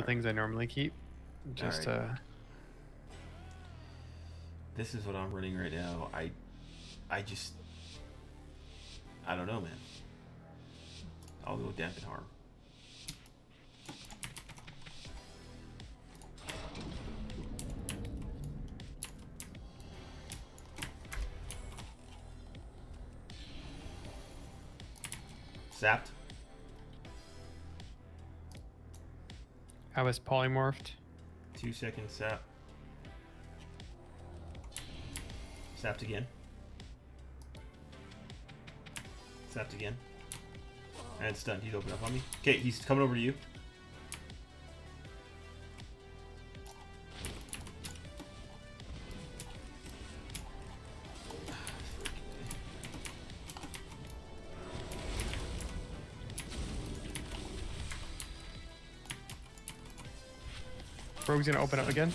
the things I normally keep. Just Alright. uh This is what I'm running right now. I, I just, I don't know, man. I'll go dampen harm. Sapped. I was polymorphed. Two seconds sap. Sapped again. Sapped again. And stunned. He's open up on me. Okay, he's coming over to you. Rogue's gonna open up again.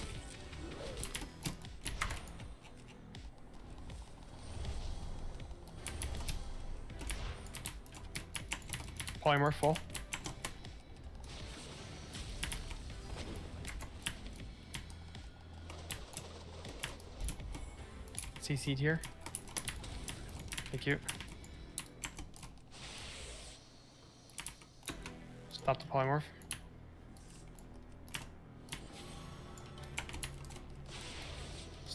Polymorph full. CC'd here. Thank you. Stop the polymorph.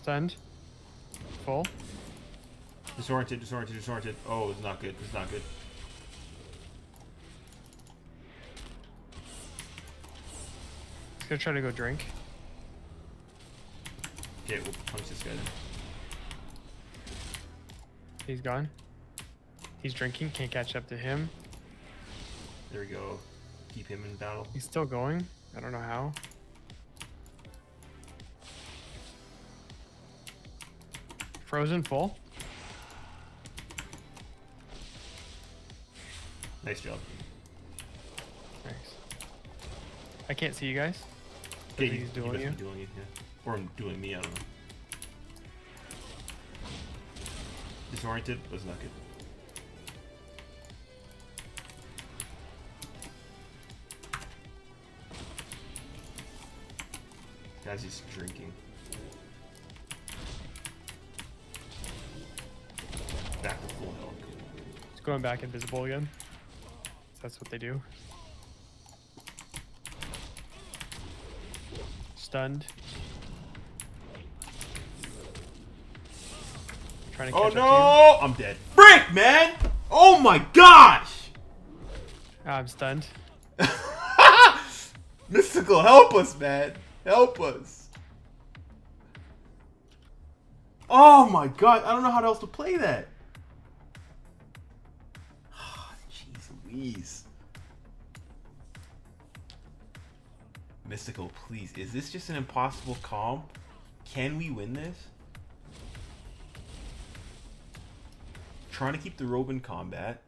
Stunned. Full. Disoriented, disoriented, disoriented. Oh, it's not good. It's not good. He's gonna try to go drink. Okay, we'll punch this guy then. He's gone. He's drinking. Can't catch up to him. There we go. Keep him in battle. He's still going. I don't know how. Frozen full. Nice job. Nice. I can't see you guys. Okay, He's he- he dueling you? dueling you, yeah. Or doing me, I don't know. Disoriented was not good. Guy's he's drinking. Going back invisible again. That's what they do. Stunned. Trying to Oh catch up no! I'm dead. Frick, man! Oh my gosh! Ah, I'm stunned. Mysticall, help us, man. Help us. Oh my god, I don't know how else to play that. Louise. Mysticall, please. Is this just an impossible comp? Can we win this? Trying to keep the rogue in combat.